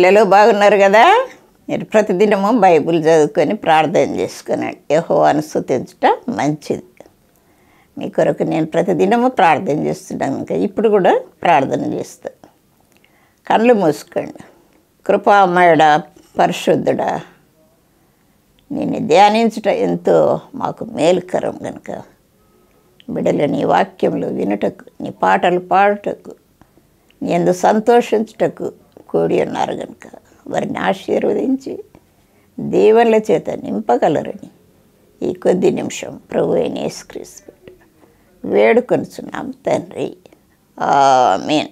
పిల్లలు బాగున్నారు కదా? మీరు ప్రతిదినము బైబిల్ చదువుకొని ప్రార్థన చేసుకునండి యహో స్తుతించుట మంచిది. మీ కొరకు నేను ప్రతిదినము ప్రార్థన చేస్తున్నాను ఇంకా ఇప్పుడు కూడా ప్రార్థన చేస్తాను కళ్ళు మూసుకోండి. కృపామయుడ పరిశుద్ధుడా నేను ధ్యానించట ఎంతో మాకు మేలుకరం కనుక బిడలు నీ వాక్యములు వినుటకు నీ పాటలు పాడుటకు నీ ఎందు సంతోషించుటకు కూడి ఉన్నారు కనుక వారిని ఆశీర్వదించి దేవుళ్ళ చేత నింపగలరని ఈ కొద్ది నిమిషం ప్రభు అయిన యేసుక్రీస్తు. వేడుకొనుచున్నాం తండ్రి. మీన్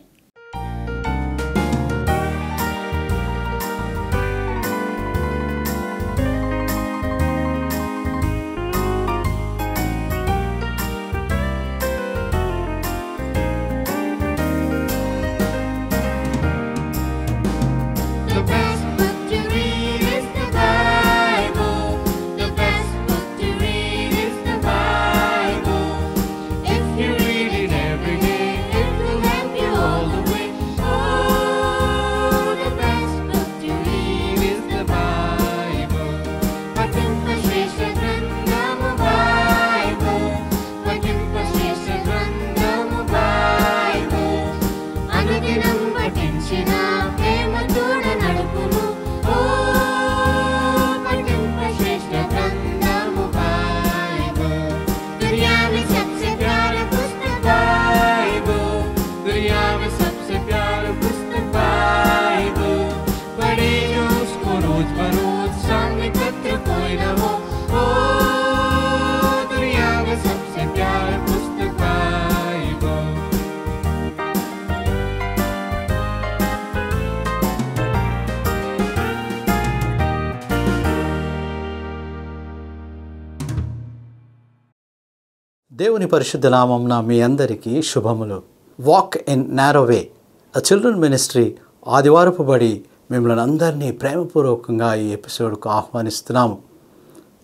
దేవుని పరిశుద్ధ నామంన మీ అందరికీ శుభములు. Walk in narrow way a children ministry ఆదివారపు బడి మిమ్మల్ని అందరినీ ప్రేమపూర్వకంగా ఈ ఎపిసోడ్కు ఆహ్వానిస్తున్నాము.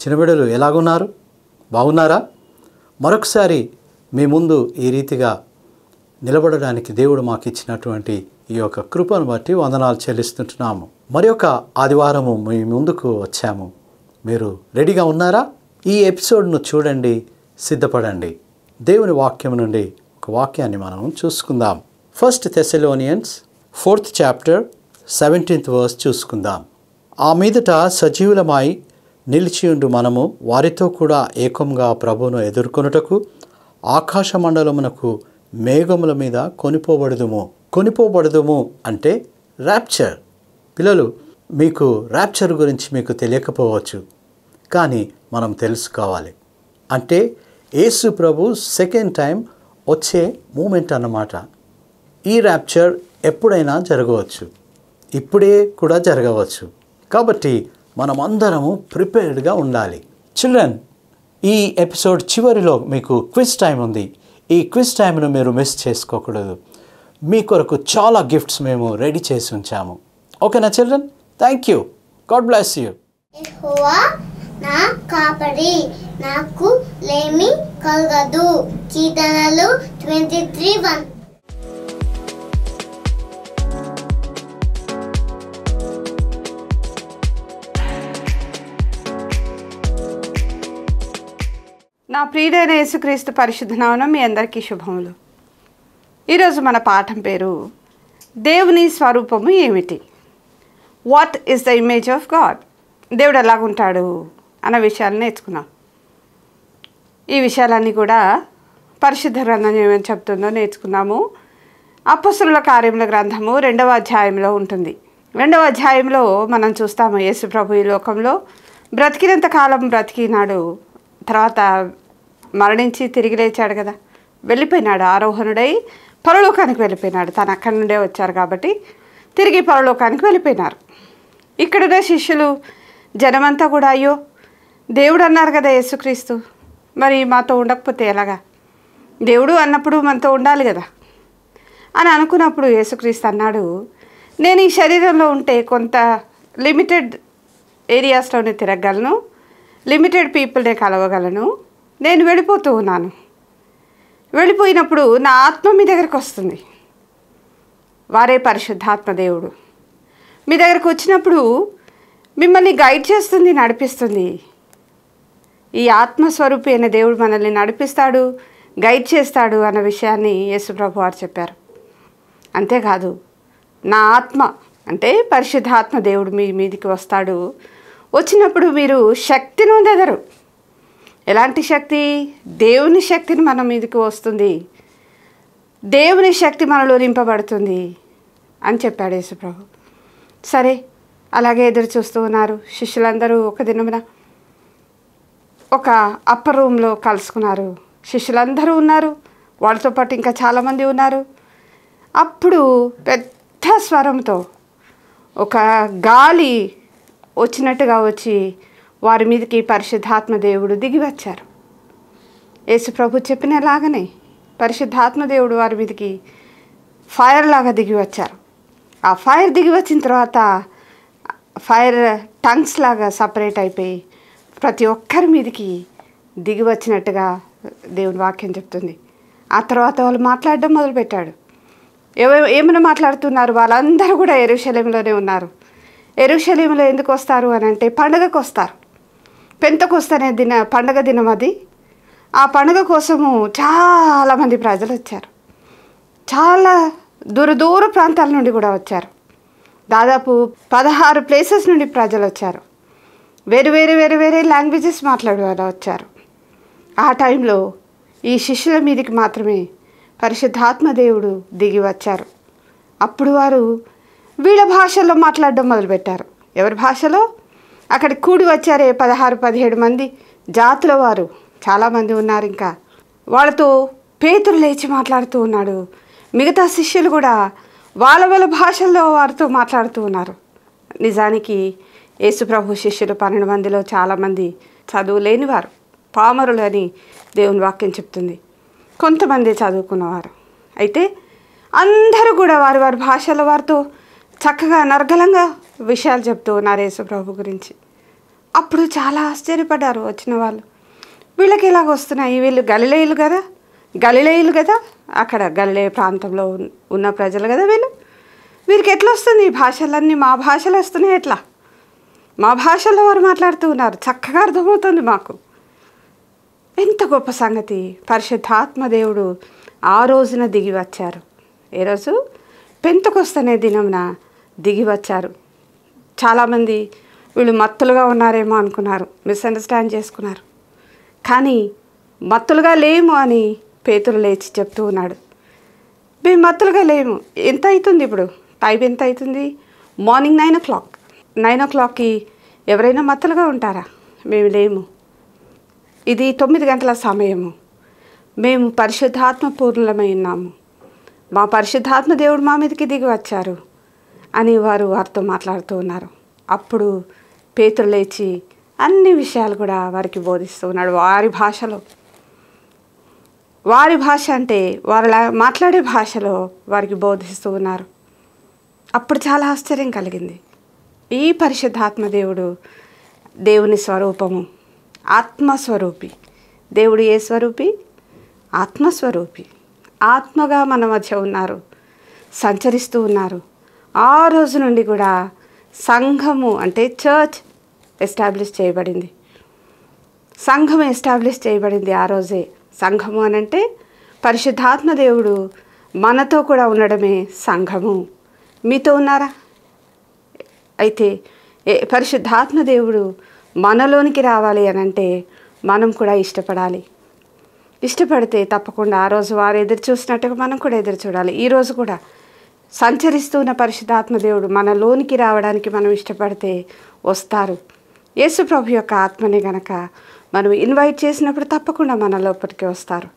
చిన్నబిడలు ఎలాగున్నారు? బాగున్నారా? మరొకసారి మీ ముందు ఈ రీతిగా నిలబడడానికి దేవుడు మాకు ఇచ్చినటువంటి ఈ యొక్క కృపను బట్టి వందనాలు చెల్లిస్తుంటున్నాము. మరి ఒక ఆదివారము మీ ముందుకు వచ్చాము. మీరు రెడీగా ఉన్నారా? ఈ ఎపిసోడ్ను చూడండి సిద్ధపడండి. దేవుని వాక్యం నుండి ఒక వాక్యాన్ని మనం చూసుకుందాం. First Thessalonians fourth chapter seventeenth verse చూసుకుందాం. ఆ మీదట సజీవులమై నిలిచియుండు మనము వారితో కూడా ఏకంగా ప్రభువును ఎదుర్కొనుటకు ఆకాశ మండలమునకు మేఘముల మీద కొనిపోబడదుము. కొనిపోబడదుము అంటే ర్యాప్చర్ పిల్లలు మీకు ర్యాప్చర్ గురించి మీకు తెలియకపోవచ్చు కానీ మనం తెలుసుకోవాలి. అంటే యేసు ప్రభు సెకండ్ టైం వచ్చే మూమెంట్ అన్నమాట. ఈ ర్యాప్చర్ ఎప్పుడైనా జరగవచ్చు. ఇప్పుడే కూడా జరగవచ్చు. కాబట్టి మనం అందరము ప్రిపేర్డ్గా ఉండాలి. చిల్డ్రన్ ఈ ఎపిసోడ్ చివరిలో మీకు క్విజ్ టైం ఉంది. ఈ క్విజ్ టైంను మీరు మిస్ చేసుకోకూడదు. మీ కొరకు చాలా గిఫ్ట్స్ మేము రెడీ చేసి ఉంచాము. ఓకేనా children thank you God bless you నా కాపరి నాకు లేమి కలగదు. కీర్తనలు ట్వంటీ త్రీ వన్. నా ప్రియుడైన యేసుక్రీస్తు పరిశుద్ధనామం మీ అందరికీ శుభములు. ఈరోజు మన పాఠం పేరు దేవుని స్వరూపము ఏమిటి? What is the image of God దేవుడు ఎలాగుంటాడు? అన్న విషయాలు నేర్చుకున్నాం. ఈ విషయాలన్నీ కూడా పరిశుద్ధ గ్రంథం ఏమని చెప్తుందో నేర్చుకున్నాము. అపస్సుల కార్యముల గ్రంథము రెండవ అధ్యాయంలో ఉంటుంది. రెండవ అధ్యాయంలో మనం చూస్తాము యేసు ప్రభు ఈ లోకంలో బ్రతికినంత కాలం బ్రతికినాడు. తర్వాత మరణించి తిరిగి లేచాడు కదా. వెళ్ళిపోయినాడు ఆరోహణుడై పరలోకానికి వెళ్ళిపోయినాడు. తను అక్కడి నుండే వచ్చారు కాబట్టి తిరిగి పరలోకానికి వెళ్ళిపోయినారు. ఇక్కడున్న శిష్యులు జనమంతా కూడా అయ్యో దేవుడు అన్నారు కదా యేసుక్రీస్తు. మరి మాతో ఉండకపోతే ఎలాగా? దేవుడు అన్నప్పుడు మనతో ఉండాలి కదా. అని అనుకున్నప్పుడు యేసుక్రీస్తు అన్నాడు నేను ఈ శరీరంలో ఉంటే కొంత లిమిటెడ్ ఏరియాస్లోనే తిరగలను లిమిటెడ్ పీపుల్నే కలవగలను నేను వెళ్ళిపోతూ ఉన్నాను. వెళ్ళిపోయినప్పుడు నా ఆత్మ మీ దగ్గరికి వస్తుంది. వారే పరిశుద్ధాత్మ దేవుడు. మీ దగ్గరకు వచ్చినప్పుడు మిమ్మల్ని గైడ్ చేస్తుంది నడిపిస్తుంది. ఈ ఆత్మస్వరూపి అయిన దేవుడు మనల్ని నడిపిస్తాడు గైడ్ చేస్తాడు అన్న విషయాన్ని యేసుప్రభు వారు చెప్పారు. అంతేకాదు నా ఆత్మ అంటే పరిశుద్ధాత్మ దేవుడు మీ మీదికి వస్తాడు. వచ్చినప్పుడు మీరు శక్తిని ఉందెదరు ఎలాంటి శక్తి? దేవుని శక్తిని మన మీదకి వస్తుంది. దేవుని శక్తి మనలో నింపబడుతుంది అని చెప్పాడు యేసుప్రభు సరే అలాగే ఎదురు చూస్తూ ఉన్నారు శిష్యులందరూ ఒక దినమున. ఒక అప్పర్ రూమ్లో కలుసుకున్నారు. శిష్యులందరూ ఉన్నారు. వాళ్ళతో పాటు ఇంకా చాలామంది ఉన్నారు. అప్పుడు పెద్ద స్వరంతో ఒక గాలి వచ్చినట్టుగా వచ్చి వారి మీదకి పరిశుద్ధాత్మ దేవుడు దిగి వచ్చారు. యేసుప్రభు చెప్పినలాగానే పరిశుద్ధాత్మ దేవుడు వారి మీదకి ఫైర్ లాగా దిగి వచ్చారు. ఆ ఫైర్ దిగి వచ్చిన తర్వాత ఫైర్ టంగ్స్ లాగా సపరేట్ అయిపోయి ప్రతి ఒక్కరి మీదకి దిగి వచ్చినట్టుగా దేవుని వాక్యం చెప్తుంది. ఆ తర్వాత వాళ్ళు మాట్లాడడం మొదలుపెట్టాడు. ఏవ ఏమైనా మాట్లాడుతున్నారు? వాళ్ళందరూ కూడా ఎరుశలేంలోనే ఉన్నారు. ఎరుశలేంలో ఎందుకు వస్తారు అని అంటే పండగకు వస్తారు. పెంతకొస్తనే దిన పండగ దినం అది. ఆ పండగ కోసము చాలామంది ప్రజలు వచ్చారు. చాలా దూర దూర ప్రాంతాల నుండి కూడా వచ్చారు. దాదాపు పదహారు ప్లేసెస్ నుండి ప్రజలు వచ్చారు. వేరు వేరే వేరే వేరే లాంగ్వేజెస్ మాట్లాడే వచ్చారు. ఆ టైంలో ఈ శిష్యుల మీదకి మాత్రమే పరిశుద్ధాత్మదేవుడు దిగి వచ్చారు. అప్పుడు వారు వీళ్ళ భాషల్లో మాట్లాడడం మొదలుపెట్టారు. ఎవరి భాషలో? అక్కడ కూడి వచ్చారే పదహారు పదిహేడు మంది జాతుల వారు. చాలామంది ఉన్నారు ఇంకా. వాళ్ళతో పేతులు లేచి మాట్లాడుతూ ఉన్నాడు. మిగతా శిష్యులు కూడా వాళ్ళ వాళ్ళ భాషల్లో వారితో మాట్లాడుతూ ఉన్నారు. నిజానికి యేసుప్రభు శిష్యులు పన్నెండు మందిలో చాలామంది చదువు లేనివారు పామరులు అని దేవుని వాక్యం చెప్తుంది. కొంతమంది చదువుకున్నవారు. అయితే అందరూ కూడా వారి వారి భాషల వారితో చక్కగా నర్గలంగా విషయాలు చెప్తూ ఉన్నారు యేసుప్రభు గురించి. అప్పుడు చాలా ఆశ్చర్యపడ్డారు వచ్చిన వాళ్ళు. వీళ్ళకి ఎలాగ వస్తున్నాయి? వీళ్ళు గలిలేయులు కదా? గలిలేయులు కదా? అక్కడ గలిలే ప్రాంతంలో ఉన్న ప్రజలు కదా వీళ్ళు? వీరికి ఎట్లా వస్తుంది? ఈ భాషలన్నీ మా భాషలు వస్తున్నాయి ఎట్లా? మా భాషలో వారు మాట్లాడుతూ ఉన్నారు. చక్కగా అర్థమవుతుంది మాకు. ఎంత గొప్ప సంగతి. పరిశుద్ధాత్మదేవుడు ఆ రోజున దిగి వచ్చారు ఏ రోజు? పెంతకొస్తనే దినంన దిగి వచ్చారు చాలామంది వీళ్ళు మత్తులుగా ఉన్నారేమో అనుకున్నారు. మిస్అండర్స్టాండ్ చేసుకున్నారు. కానీ మత్తులుగా లేము అని పేతులు లేచి చెప్తూ ఉన్నాడు. మేము మత్తులుగా లేము. ఎంత అవుతుంది ఇప్పుడు? టైం ఎంత అవుతుంది? Morning nine o'clock. నైన్ ఓ క్లాక్కి ఎవరైనా మత్తులుగా ఉంటారా? మేము లేము. ఇది తొమ్మిది గంటల సమయము. మేము పరిశుద్ధాత్మ పూర్ణమై ఉన్నాము. మా పరిశుద్ధాత్మ దేవుడు మా మీదకి దిగి వచ్చారు అని వారు వారితో మాట్లాడుతూ ఉన్నారు. అప్పుడు పేతులు లేచి అన్ని విషయాలు కూడా వారికి బోధిస్తూ ఉన్నాడు. వారి భాషలో. వారి భాష అంటే వారు మాట్లాడే భాషలో వారికి బోధిస్తూ ఉన్నారు. అప్పుడు చాలా ఆశ్చర్యం కలిగింది. ఈ పరిశుద్ధాత్మ దేవుడు దేవుని స్వరూపము. ఆత్మస్వరూపి. దేవుడు ఏ స్వరూపి? ఆత్మస్వరూపి. ఆత్మగా మన మధ్య ఉన్నారు. సంచరిస్తూ ఉన్నారు. ఆ రోజు నుండి కూడా సంఘము అంటే చర్చ్ ఎస్టాబ్లిష్ చేయబడింది. సంఘం ఎస్టాబ్లిష్ చేయబడింది ఆ రోజే. సంఘము అని అంటే పరిశుద్ధాత్మ దేవుడు మనతో కూడా ఉండడమే సంఘము. మీతో ఉన్నారా? అయితే ఏ పరిశుద్ధాత్మ దేవుడు మనలోనికి రావాలి అని అంటే మనం కూడా ఇష్టపడాలి. ఇష్టపడితే తప్పకుండా ఆ రోజు వారు ఎదురు చూసినట్టుగా మనం కూడా ఎదురు చూడాలి. ఈరోజు కూడా సంచరిస్తున్న పరిశుద్ధాత్మ దేవుడు మనలోనికి రావడానికి మనం ఇష్టపడితే వస్తారు. యేసు ప్రభు యొక్క ఆత్మని గనక మనం ఇన్వైట్ చేసినప్పుడు తప్పకుండా మన లోపలికి వస్తారు.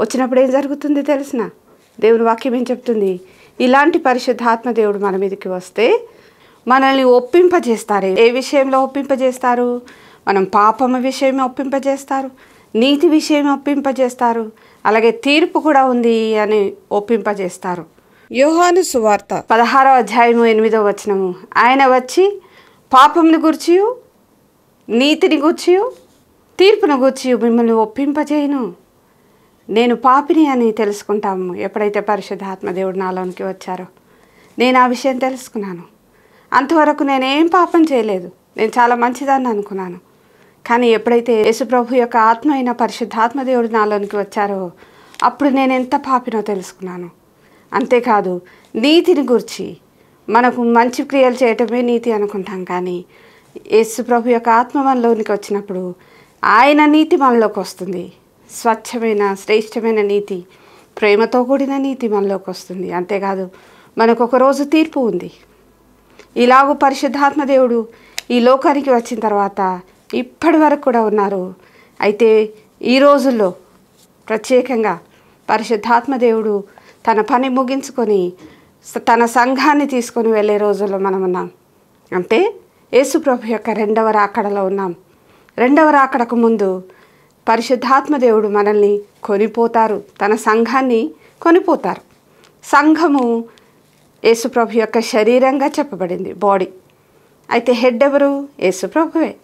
వచ్చినప్పుడు ఏం జరుగుతుంది తెలిసిన? దేవుని వాక్యం ఏం చెప్తుంది? ఇలాంటి పరిశుద్ధాత్మ దేవుడు మన మీదకి వస్తే మనల్ని ఒప్పింపజేస్తారు? ఏ విషయంలో ఒప్పింపజేస్తారు? మనం పాపము విషయం ఒప్పింపజేస్తారు? నీతి విషయం ఒప్పింపజేస్తారు? అలాగే తీర్పు కూడా ఉంది అని ఒప్పింపజేస్తారు. యోహాను సువార్త పదహారో అధ్యాయము ఎనిమిదో వచనము. ఆయన వచ్చి పాపమును గుర్చి నీతిని గూర్చి తీర్పును గూర్చి మిమ్మల్ని ఒప్పింపజేయను. నేను పాపిని అని తెలుసుకుంటాము. ఎప్పుడైతే పరిశుద్ధాత్మ దేవుడు నాలోనికి వచ్చారో నేను ఆ విషయం తెలుసుకున్నాను. అంతవరకు నేనేం పాపం చేయలేదు. నేను చాలా మంచిదాన్ని అనుకున్నాను. కానీ ఎప్పుడైతే యేసుప్రభు యొక్క ఆత్మ అయిన పరిశుద్ధాత్మదేవుడు నాలోనికి వచ్చారో అప్పుడు నేను ఎంత పాపినో తెలుసుకున్నాను. అంతేకాదు నీతిని గురించి మనకు మంచి క్రియలు చేయటమే నీతి అనుకుంటాం కానీ యేసుప్రభు యొక్క ఆత్మ మనలోనికి వచ్చినప్పుడు ఆయన నీతి మనలోకి వస్తుంది. స్వచ్ఛమైన శ్రేష్టమైన నీతి ప్రేమతో కూడిన నీతి మనలోకి వస్తుంది. అంతేకాదు మనకు ఒక రోజు తీర్పు ఉంది. ఇలాగూ పరిశుద్ధాత్మ దేవుడు ఈ లోకానికి వచ్చిన తర్వాత ఇప్పటి వరకు కూడా ఉన్నారు. అయితే ఈ రోజుల్లో ప్రత్యేకంగా పరిశుద్ధాత్మ దేవుడు తన పని ముగించుకొని తన సంఘాన్ని తీసుకొని వెళ్ళే రోజుల్లో మనం ఉన్నాం. అంటే యేసుప్రభు యొక్క రెండవ రాకడలో ఉన్నాం. రెండవ రాకడకు ముందు పరిశుద్ధాత్మ దేవుడు మనల్ని కొనిపోతారు. తన సంఘాన్ని కొనిపోతారు. సంఘము యేసుప్రభు యొక్క శరీరంగా చెప్పబడింది బాడీ అయితే హెడ్ ఎవరు? యేసుప్రభువే.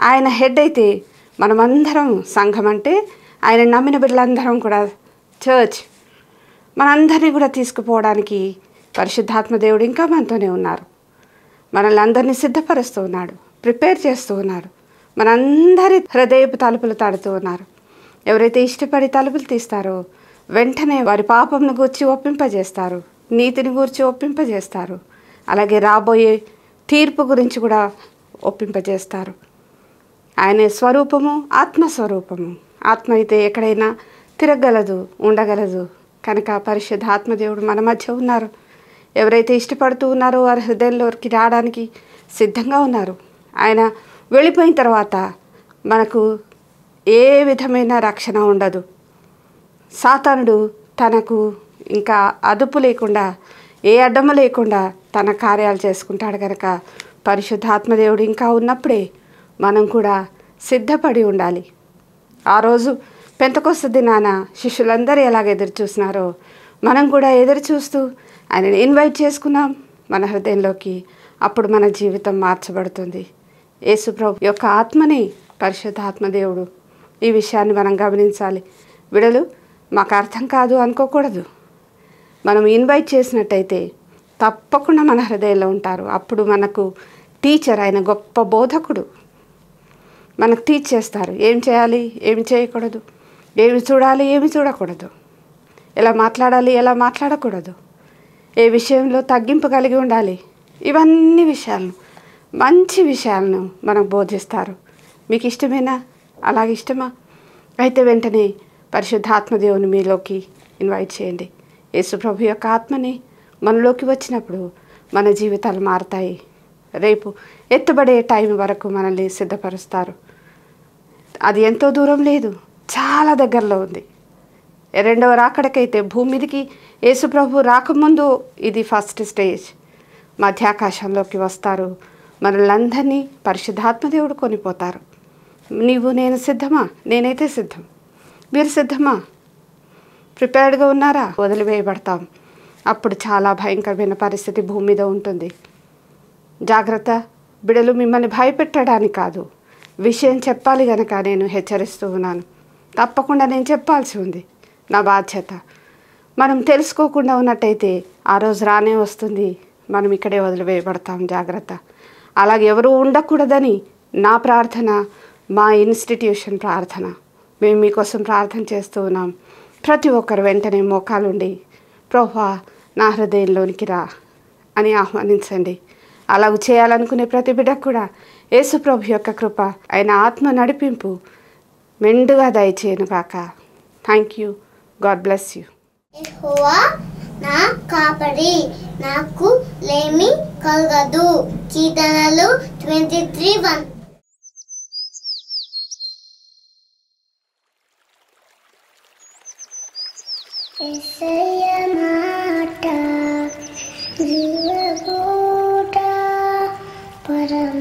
ఆయన హెడ్ అయితే మనమందరం సంఘం అంటే ఆయన నమ్మిన బిడ్డలందరం కూడా చర్చ్ మనందరినీ కూడా తీసుకుపోవడానికి పరిశుద్ధాత్మ దేవుడు ఇంకా మనతోనే ఉన్నారు. మనల్ని అందరినీ సిద్ధపరుస్తూ ఉన్నాడు ప్రిపేర్ చేస్తూ ఉన్నారు. మనందరి హృదయపు తలుపులు తడుతూ ఉన్నారు. ఎవరైతే ఇష్టపడి తలుపులు తీస్తారో వెంటనే వారి పాపంను గుర్చి ఒప్పింపజేస్తారు. నీతిని గూర్చి ఒప్పింపజేస్తారు. అలాగే రాబోయే తీర్పు గురించి కూడా ఒప్పింపజేస్తారు. ఆయన స్వరూపము ఆత్మస్వరూపము. ఆత్మ అయితే ఎక్కడైనా తిరగలదు ఉండగలదు. కనుక పరిశుద్ధ ఆత్మదేవుడు మన మధ్య ఉన్నారు. ఎవరైతే ఇష్టపడుతూ ఉన్నారో వారి హృదయంలోకి రావడానికి సిద్ధంగా ఉన్నారు. ఆయన వెళ్ళిపోయిన తర్వాత మనకు ఏ విధమైన రక్షణ ఉండదు. సాతానుడు తనకు ఇంకా అదుపు లేకుండా ఏ అడ్డము లేకుండా తన కార్యాలు చేసుకుంటాడు కనుక పరిశుద్ధాత్మదేవుడు ఇంకా ఉన్నప్పుడే మనం కూడా సిద్ధపడి ఉండాలి. ఆ రోజు పెంతకొస్త దినాన శిష్యులందరూ ఎలాగ ఎదురు చూసినారో మనం కూడా ఎదురు చూస్తూ ఆయనని ఇన్వైట్ చేసుకున్నాం. మన హృదయంలోకి అప్పుడు మన జీవితం మార్చబడుతుంది. యేసుప్రభు యొక్క ఆత్మని పరిశుద్ధాత్మ దేవుడు ఈ విషయాన్ని మనం గమనించాలి. విడలు మాకు అర్థం కాదు అనుకోకూడదు. మనం ఇన్వైట్ చేసినట్టయితే తప్పకుండా మన హృదయంలో ఉంటారు. అప్పుడు మనకు టీచర్ ఆయన గొప్ప బోధకుడు. మనకు టీచ్ చేస్తారు. ఏం చేయాలి? ఏమి చేయకూడదు? ఏమి చూడాలి? ఏమి చూడకూడదు? ఎలా మాట్లాడాలి? ఎలా మాట్లాడకూడదు? ఏ విషయంలో తగ్గింపు కలిగి ఉండాలి? ఇవన్నీ విషయాలను మంచి విషయాలను మనకు బోధిస్తారు. మీకు ఇష్టమేనా? అలాగే ఇష్టమా? అయితే వెంటనే పరిశుద్ధాత్మదేవుని మీలోకి ఇన్వైట్ చేయండి. యేసుప్రభు యొక్క ఆత్మని మనలోకి వచ్చినప్పుడు మన జీవితాలు మారుతాయి. రేపు ఎత్తుబడే టైం వరకు మనల్ని సిద్ధపరుస్తారు. అది ఎంతో దూరం లేదు చాలా దగ్గరలో ఉంది. రెండవ రాకడకైతే భూమి మీదకి యేసుప్రభు రాకముందు ఇది ఫస్ట్ స్టేజ్. మధ్యాకాశంలోకి వస్తారు. మనలందరినీ పరిశుద్ధాత్మదేవుడు కొనిపోతారు. నీవు నేను సిద్ధమా? నేనైతే సిద్ధం. మీరు సిద్ధమా? ప్రిపేర్డ్గా ఉన్నారా? వదిలివేయబడతాం. అప్పుడు చాలా భయంకరమైన పరిస్థితి భూమి మీద ఉంటుంది. జాగ్రత్త బిడలు మిమ్మల్ని భయపెట్టడానికి కాదు. విషయం చెప్పాలి గనక నేను హెచ్చరిస్తూ ఉన్నాను. తప్పకుండా నేను చెప్పాల్సి ఉంది. నా బాధ్యత. మనం తెలుసుకోకుండా ఉన్నట్టయితే ఆ రోజు రానే వస్తుంది. మనం ఇక్కడే వదిలివేయబడతాం. జాగ్రత్త. అలాగే ఎవరు ఉండకూడదని నా ప్రార్థన మా ఇన్స్టిట్యూషన్ ప్రార్థన. మేము మీకోసం ప్రార్థన చేస్తూ ఉన్నాం. ప్రతి ఒక్కరు వెంటనే మోకాలుండి ప్రభా నా హృదయంలోనికి రా అని ఆహ్వానించండి. అలాగ చేయాలనుకునే ప్రతి బిడ్డకు కూడా యేసుప్రభు యొక్క కృప ఆయన ఆత్మ నడిపింపు మెండుగా దయచేయను కాక thank you God bless you నా కాపరి నాకు లేమి కలగదు. కీర్తనలు ట్వంటీ త్రీ వన్ യശയമാട്ടാ ജീവകൂട്ട പരമ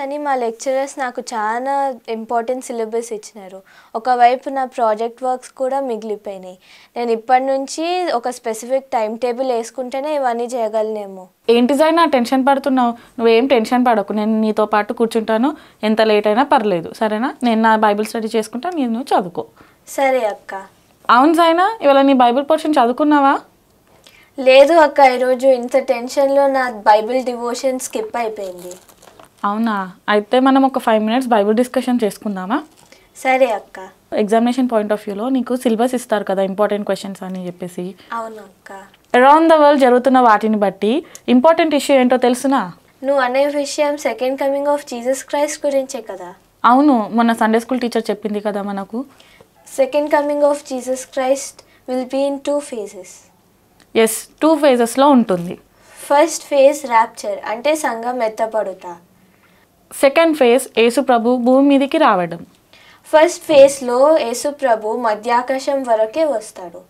అని మా లెక్చరర్స్ నాకు చాలా ఇంపార్టెంట్ సిలబస్ ఇచ్చినారు. ఒకవైపు నా ప్రాజెక్ట్ వర్క్స్ కూడా మిగిలిపోయినాయి. నేను ఇప్పటి నుంచి ఒక స్పెసిఫిక్ టైం టేబుల్ వేసుకుంటేనే ఇవన్నీ చేయగలనేమో ఏంటి జైనా టెన్షన్ పడుతున్నావు? నువ్వేం టెన్షన్ పడకు. నేను నీతో పాటు కూర్చుంటాను. ఎంత లేట్ అయినా పర్లేదు. సరేనా? నేను నా బైబిల్ స్టడీ చేసుకుంటా. నేను నువ్వు చదువుకో. సరే అక్క. అవును జైనా ఇవాళ నీ బైబిల్ పోర్షన్ చదువుకున్నావా? లేదు అక్క ఈరోజు ఇంత టెన్షన్లో నా బైబిల్ డివోషన్ స్కిప్ అయిపోయింది. అవునా? అయితే మనం ఒక ఫైవ్ మినిట్స్ బైబిల్ డిస్కషన్ చేసుకుందామా? సరే అక్క. ఎగ్జామినేషన్ పాయింట్ ఆఫ్ వ్యూలో నీకు సిలబస్ ఇస్తారు కదా ఇంపార్టెంట్ క్వశ్చన్స్ అని చెప్పేసి. అవును అక్క. అరౌండ్ ద వరల్డ్ జరుగుతున్న వాటిని బట్టి ఇంపార్టెంట్ ఇష్యూ ఏంటో తెలుసునా? నువ్వు అనే విషయం second coming of Jesus Christ గురించే కదా. అవును మొన్న సండే స్కూల్ టీచర్ చెప్పింది కదా మనకు. Second coming of Jesus Christ will be in two phases yes two ఫేజెస్లో ఉంటుంది. ఫస్ట్ ఫేజ్ ర్యాప్చర్ అంటే సంఘం ఎత్తపడుతా సెకండ్ ఫేజ్ యేసు ప్రభు భూమి మీదకి రావడం. ఫస్ట్ ఫేజ్లో యేసు ప్రభు మధ్యాకాశం వరకే వస్తాడు.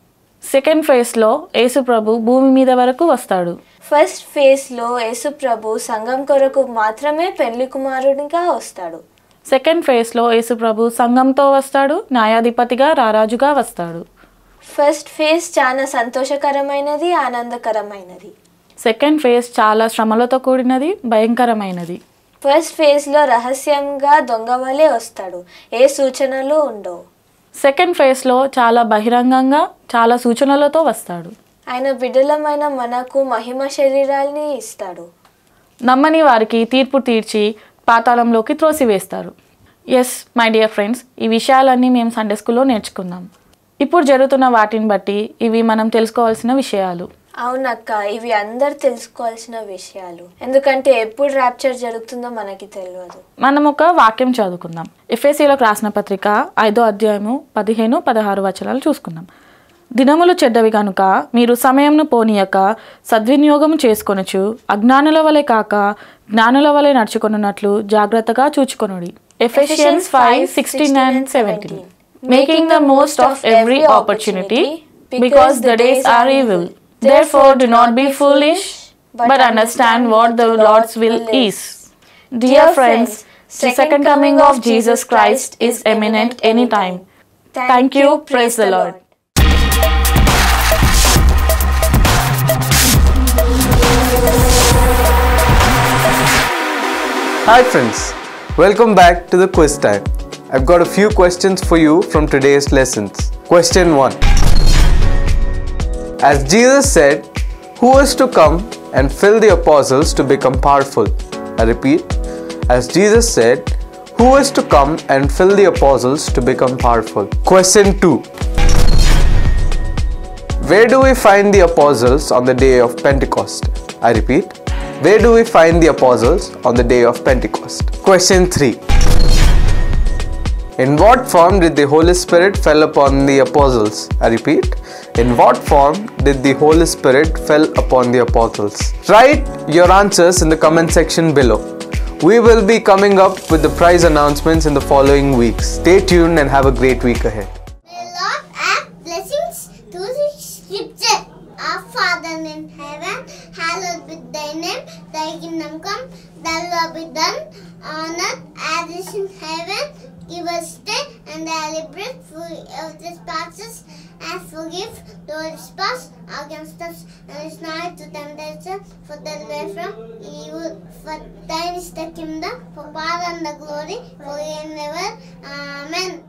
సెకండ్ ఫేజ్లో యేసు ప్రభు భూమి మీద వరకు వస్తాడు. ఫస్ట్ ఫేజ్లో యేసు ప్రభు సంఘం కొరకు మాత్రమే పెళ్ళి కుమారుడిగా వస్తాడు. సెకండ్ ఫేజ్లో యేసు ప్రభు సంఘంతో వస్తాడు న్యాయాధిపతిగా రారాజుగా వస్తాడు. ఫస్ట్ ఫేజ్ చాలా సంతోషకరమైనది ఆనందకరమైనది. సెకండ్ ఫేజ్ చాలా శ్రమలతో కూడినది భయంకరమైనది. ఫస్ట్ ఫేజ్లో రహస్యంగా దొంగ వలె వస్తాడు. ఏ సూచనలు ఉండవు. సెకండ్ ఫేజ్లో చాలా బహిరంగంగా చాలా సూచనలతో వస్తాడు. ఆయన బిడ్డలమైన మనకు మహిమ శరీరాల్ని ఇస్తాడు. నమ్మని వారికి తీర్పు తీర్చి పాతాళంలోకి త్రోసివేస్తారు. ఎస్ మై డియర్ ఫ్రెండ్స్ ఈ విషయాలన్నీ మేము సండే స్కూల్లో నేర్చుకున్నాం. ఇప్పుడు జరుగుతున్న వాటిని బట్టి ఇవి మనం తెలుసుకోవాల్సిన విషయాలు. అవునక్క ఇవి అందరు తెలుసుకోవాల్సిన విషయాలు. ఎందుకంటే ఎప్పుడు ర్యాప్చర్ జరుగుతుందో మనకి తెలియదు మనం ఒక వాక్యం చదువుకుందాం. ఎఫ్ఎస్సీలోకి రాసిన పత్రిక ఐదో అధ్యాయము పదిహేను పదహారు వచనాలు చూసుకుందాం. దినములు చెడ్డవి కనుక మీరు సమయంను పోనీయక సద్వినియోగం చేసుకొనొచ్చు అజ్ఞానుల వలె కాక జ్ఞానుల వలె నడుచుకొనున్నట్లు జాగ్రత్తగా చూచుకొనుడి. Ephesians five sixteen and seventeen. Making the most of every opportunity because the days are evil Therefore, do not be foolish, but understand what the Lord's will is. Dear friends, the second coming of Jesus Christ is imminent anytime. Thank you. Praise the Lord. Hi friends, welcome back to the quiz time. I've got a few questions for you from today's lessons. Question 1 As Jesus said, who is to come and fill the apostles to become powerful? I repeat, as Jesus said, who is to come and fill the apostles to become powerful? Question 2 Where do we find the apostles on the day of Pentecost? I repeat, where do we find the apostles on the day of Pentecost? Question 3 In what form did the Holy Spirit fell upon the apostles? I repeat, in what form did the Holy Spirit fell upon the apostles? Write your answers in the comment section below. We will be coming up with the prize announcements in the following weeks. Stay tuned and have a great week ahead. Blessings scripture. Our Father in heaven, hallowed be thy name. Thy kingdom come, thy will be done on earth as in heaven. Give us today and daily bread for our trespasses and forgive those trespass against us. And it's not to temptation, for that way from evil. For thine is the kingdom, for power and the glory, for ever. Amen.